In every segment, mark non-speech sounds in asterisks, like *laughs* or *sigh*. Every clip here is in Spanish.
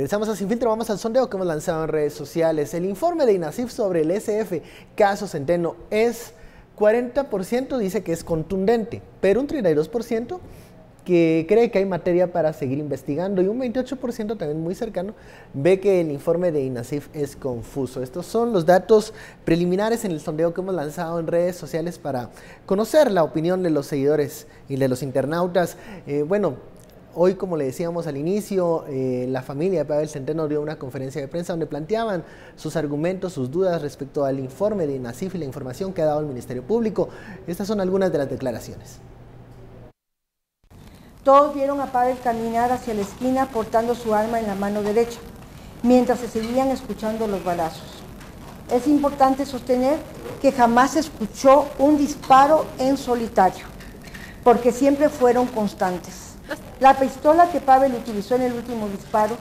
Regresamos a Sin Filtro, vamos al sondeo que hemos lanzado en redes sociales. El informe de INASIF sobre el SF caso Centeno es 40% dice que es contundente, pero un 32% que cree que hay materia para seguir investigando y un 28% también muy cercano ve que el informe de INASIF es confuso. Estos son los datos preliminares en el sondeo que hemos lanzado en redes sociales para conocer la opinión de los seguidores y de los internautas. Eh, bueno, Hoy, como le decíamos al inicio, eh, la familia de Pavel Centeno dio una conferencia de prensa donde planteaban sus argumentos, sus dudas respecto al informe de INASIF y la información que ha dado el Ministerio Público. Estas son algunas de las declaraciones. Todos vieron a Pavel caminar hacia la esquina portando su arma en la mano derecha, mientras se seguían escuchando los balazos. Es importante sostener que jamás escuchó un disparo en solitario, porque siempre fueron constantes. La pistola que Pavel utilizó en el último disparo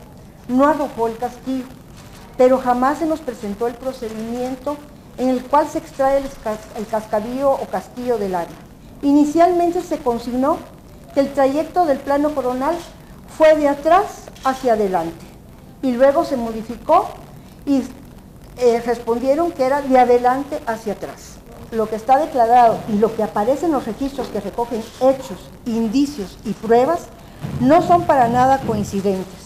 no arrojó el castillo, pero jamás se nos presentó el procedimiento en el cual se extrae el, cascadillo o castillo del arma. Inicialmente se consignó que el trayecto del plano coronal fue de atrás hacia adelante y luego se modificó y eh, respondieron que era de adelante hacia atrás. Lo que está declarado y lo que aparece en los registros que recogen hechos, indicios y pruebas no son para nada coincidentes.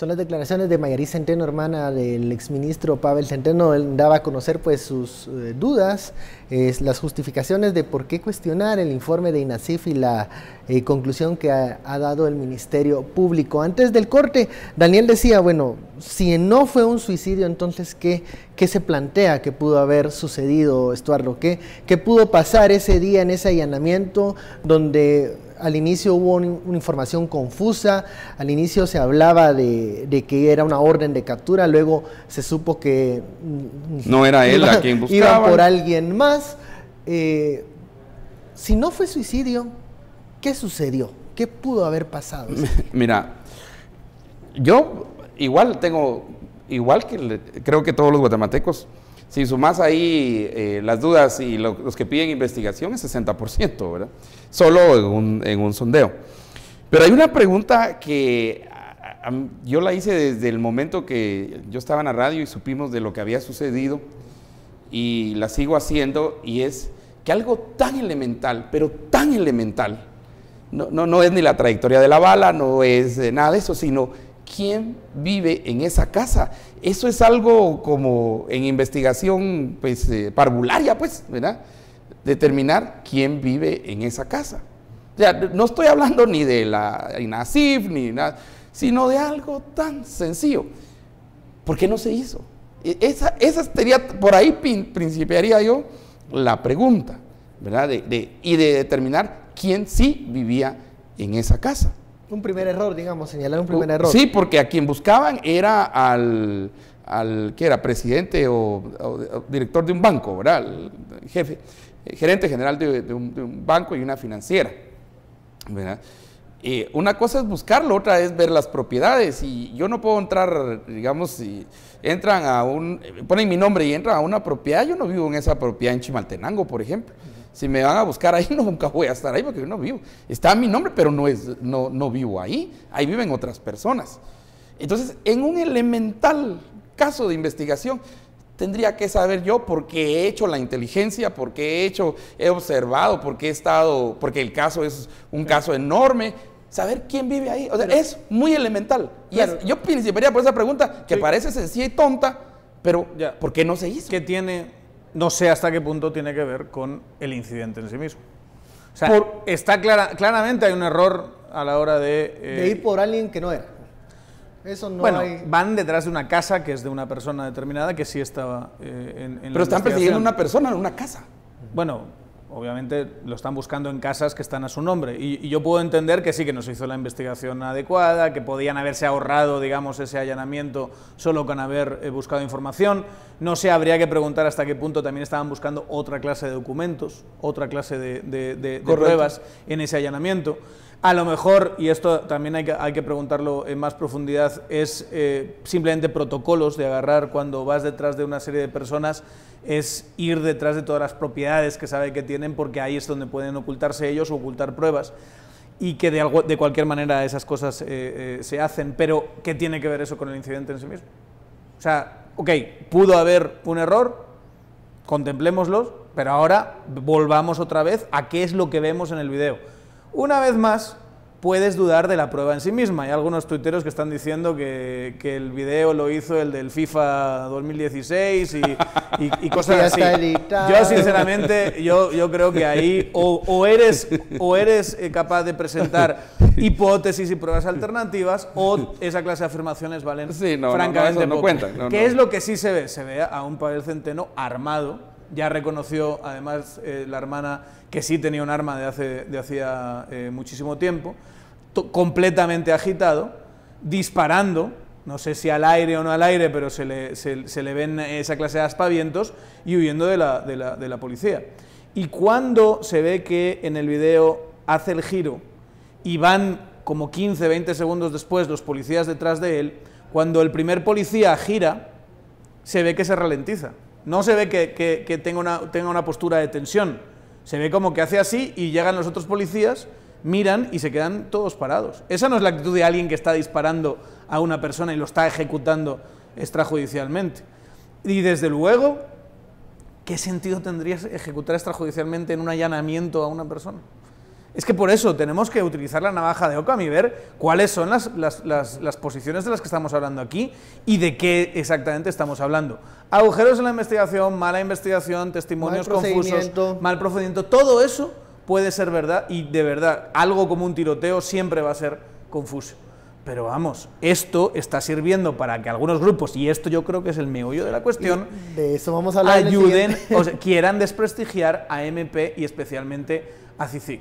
Son las declaraciones de Mayarí Centeno, hermana del exministro Pavel Centeno. Él daba a conocer pues sus eh, dudas, las justificaciones de por qué cuestionar el informe de INASIF y la eh, conclusión que ha, dado el Ministerio Público. Antes del corte, Daniel decía, bueno, si no fue un suicidio, entonces ¿qué, qué se plantea que pudo haber sucedido, Estuardo? ¿Qué, ¿Qué pudo pasar ese día en ese allanamiento donde al inicio hubo una información confusa, al inicio se hablaba de, que era una orden de captura, luego se supo que... No era él a quien *laughs* buscaba. Iba por alguien más. Eh, si no fue suicidio, ¿qué sucedió? ¿Qué pudo haber pasado? *laughs* Mira, yo igual tengo, igual que creo que todos los guatemaltecos, si sumas ahí eh, las dudas y los que piden investigación es 60%, ¿verdad? Solo en un, sondeo. Pero hay una pregunta que yo la hice desde el momento que yo estaba en la radio y supimos de lo que había sucedido y la sigo haciendo y es que algo tan elemental, pero tan elemental, no, no, no es ni la trayectoria de la bala, no es nada de eso, sino quién vive en esa casa. Eso es algo como en investigación pues, eh, parvularia, pues, ¿verdad? Determinar quién vive en esa casa. O sea, no estoy hablando ni de la INASIF, ni nada, sino de algo tan sencillo. ¿Por qué no se hizo? E, esa, esa sería, por ahí principiaría yo la pregunta, ¿verdad? y de determinar quién sí vivía en esa casa. Un primer error, digamos, señalar un primer error. Sí, porque a quien buscaban era al, al que era presidente o, director de un banco, ¿verdad? El jefe, gerente general de, un, banco y una financiera, ¿verdad? una cosa es buscarlo, otra es ver las propiedades. Y yo no puedo entrar, digamos, si entran a un, ponen mi nombre y entran a una propiedad, yo no vivo en esa propiedad en Chimaltenango, por ejemplo. Si me van a buscar ahí, *laughs* no, nunca voy a estar ahí porque yo no vivo. Está mi nombre, pero no, es, no, no vivo ahí. Ahí viven otras personas. Entonces, en un elemental caso de investigación, tendría que saber yo por qué he hecho la inteligencia, por qué he hecho, he observado, por qué he estado, porque el caso es un caso enorme, saber quién vive ahí. O sea, es muy elemental. Y yo principiaría por esa pregunta, que parece sencilla y tonta, pero ¿por qué no se hizo? ¿Qué tiene no sé hasta qué punto tiene que ver con el incidente en sí mismo. O sea, está clara, claramente hay un error a la hora de... Eh, de ir por alguien que no era. Eso no bueno, van detrás de una casa que es de una persona determinada que sí estaba eh, en, en, Pero están persiguiendo a una persona en una casa. Bueno, obviamente lo están buscando en casas que están a su nombre. Y, yo puedo entender que sí, que no se hizo la investigación adecuada, que podían haberse ahorrado, digamos, ese allanamiento solo con haber eh, buscado información. No sé, habría que preguntar hasta qué punto también estaban buscando otra clase de documentos, otra clase de, pruebas en ese allanamiento. A lo mejor, y esto también hay que, preguntarlo en más profundidad, es eh, simplemente protocolos de agarrar cuando vas detrás de una serie de personas es ir detrás de todas las propiedades que sabe que tienen porque ahí es donde pueden ocultarse ellos o ocultar pruebas. y que de cualquier manera esas cosas eh, eh, se hacen, pero ¿qué tiene que ver eso con el incidente en sí mismo? O sea, ok, pudo haber un error, contemplémoslos, pero ahora volvamos otra vez a qué es lo que vemos en el video. Una vez más, puedes dudar de la prueba en sí misma. Hay algunos tuiteros que están diciendo que, que el video lo hizo el del FIFA 2016 y, y, y *laughs* cosas así. Yo, sinceramente, yo, yo creo que ahí o, o eres, o eres eh, capaz de presentar *laughs* hipótesis y pruebas alternativas o esa clase de afirmaciones valen Sí, no, no, no, francamente eso no poco. cuentan, no, ¿Qué no. es lo que sí se ve? Se ve a un Pavel Centeno armado. Ya reconoció, además, eh, la hermana que sí tenía un arma de, hace, de hacía eh, muchísimo tiempo, completamente agitado, disparando, no sé si al aire o no al aire, pero se le, se le ven esa clase de aspavientos y huyendo de la, de la- de la policía. Y cuando se ve que en el video hace el giro y van como 15, 20 segundos después los policías detrás de él, cuando el primer policía gira, se ve que se ralentiza. No se ve que, tenga, una, tenga una postura de tensión. Se ve como que hace así y llegan los otros policías, miran y se quedan todos parados. Esa no es la actitud de alguien que está disparando a una persona y lo está ejecutando extrajudicialmente. Y desde luego, ¿qué sentido tendría ejecutar extrajudicialmente en un allanamiento a una persona? Es que por eso tenemos que utilizar la navaja de Ockham y ver cuáles son las, las- las- las posiciones de las que estamos hablando aquí y de qué exactamente estamos hablando. Agujeros en la investigación, mala investigación, testimonios Mal confusos, mal procedimiento, todo eso puede ser verdad y de verdad algo como un tiroteo siempre va a ser confuso. Pero vamos, esto está sirviendo para que algunos grupos, y esto yo creo que es el meollo de la cuestión, De eso vamos a hablar. ayuden, o sea, quieran desprestigiar a MP y especialmente a CICIG.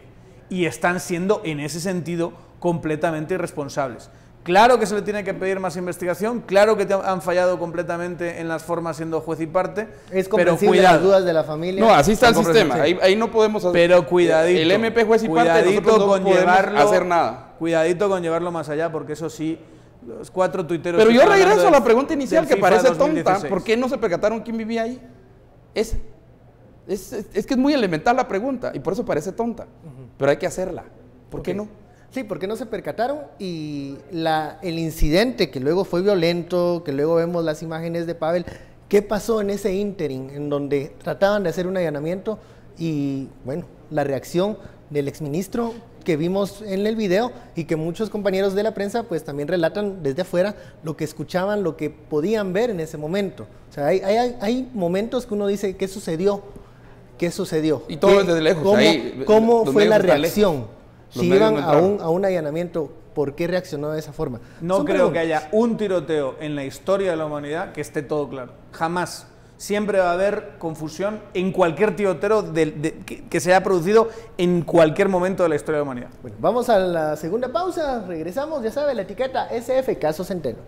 Y están siendo, en ese sentido, completamente irresponsables. Claro que se le tiene que pedir más investigación, claro que te han fallado completamente en las formas siendo juez y parte, Es pero comprensible las cuidado. dudas de la familia. No, así está el sistema. Ahí, no podemos hacer. Pero cuidadito. El MP juez y parte, cuidadito no con llevarlo, hacer nada. Cuidadito con llevarlo más allá, porque eso sí, los cuatro tuiteros. Pero yo regreso a la pregunta inicial que FIFA parece tonta. 2016. ¿Por qué no se percataron quién vivía ahí? Es, es, es- es que es muy elemental la pregunta y por eso parece tonta. Pero hay que hacerla. ¿Por qué no? Sí, porque no se percataron y la, el incidente que luego fue violento, que luego vemos las imágenes de Pavel, ¿qué pasó en ese interim en donde trataban de hacer un allanamiento y bueno, la reacción del exministro que vimos en el video y que muchos compañeros de la prensa pues también relatan desde afuera lo que escuchaban, lo que podían ver en ese momento. O sea, hay, hay, hay momentos que uno dice, ¿qué sucedió? ¿Qué sucedió? Y todo ¿Qué- desde lejos, ¿Cómo, ahí, cómo fue la reacción? Si iban no a un, a un allanamiento, ¿por qué reaccionó de esa forma? No Son creo que haya un tiroteo en la historia de la humanidad que esté todo claro. Jamás. Siempre va a haber confusión en cualquier tiroteo de- que, que se haya producido en cualquier momento de la historia de la humanidad. Bueno, vamos a la segunda pausa, regresamos, ya sabe, la etiqueta SF Caso Centeno.